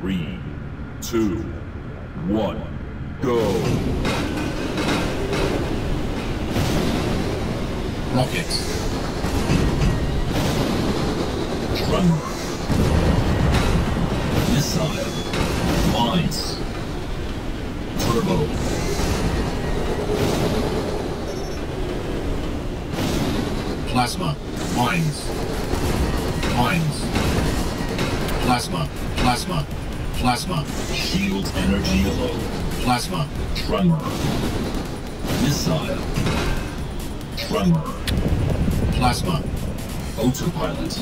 Three, two, one, go. Rockets. Tremor. Missile. Mines. Turbo. Plasma. Mines. Mines. Plasma. Plasma. Plasma. Shield energy low. Plasma. Tremor. Missile. Tremor. Plasma. Autopilot.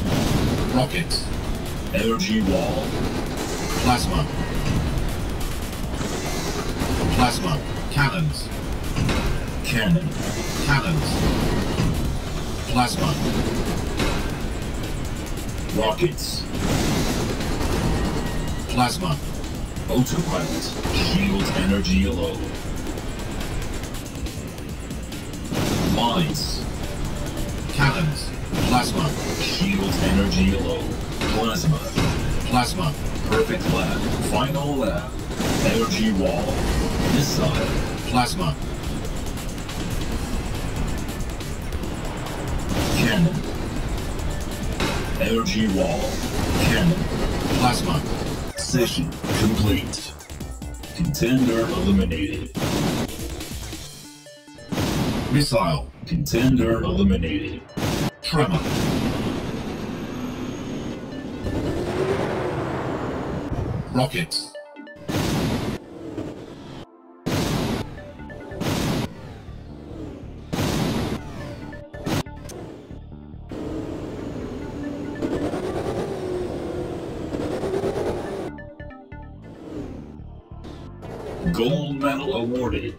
Rockets. Energy wall. Plasma. Plasma. Cannons. Cannon. Cannons. Plasma. Rockets. Plasma. Autopilot. Shield energy low. Mines. Cannons. Plasma. Shield energy low. Plasma. Plasma. Perfect lab. Final lab. Energy wall. Missile. Plasma. Cannon. Energy wall. Cannon. Session complete. Contender eliminated. Missile. Contender eliminated. Tremor. Rockets. Gold medal awarded.